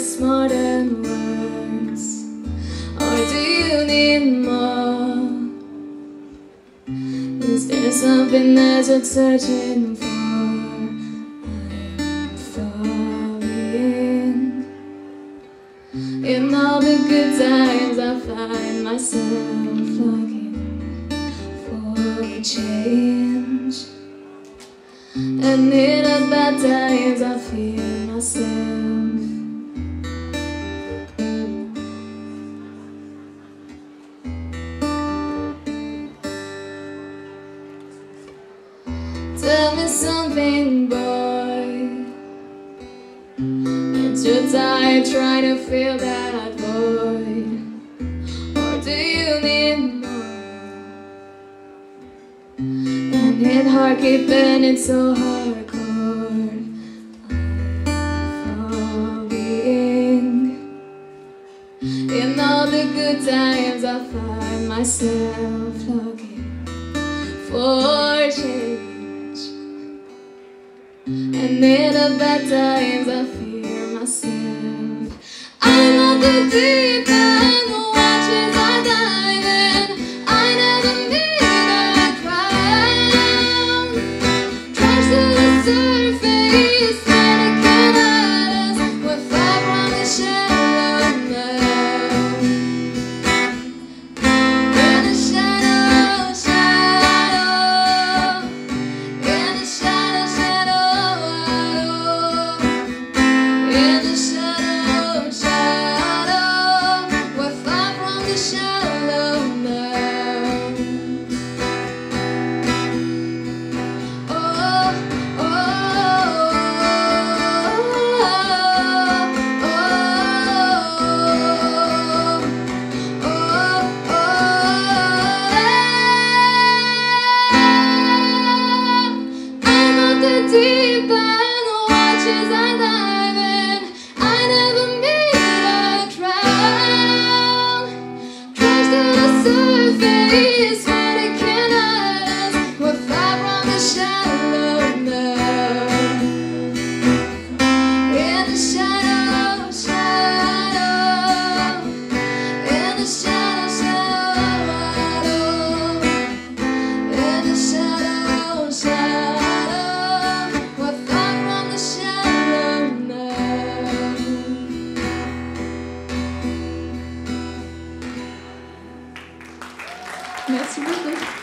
Smart modern words? Or do you need more? Is there something that you're searching for? I'm falling In all the good times I find myself looking for a change And in the bad times I feel myself Tell me something, boy. And you're tired trying to fill that void. Or do you need more? And it hard keeping it so hardcore. Falling. In all the good times, I find myself looking for the bad times, I fear myself. I'm at the deep the deep end, watches I Merci beaucoup.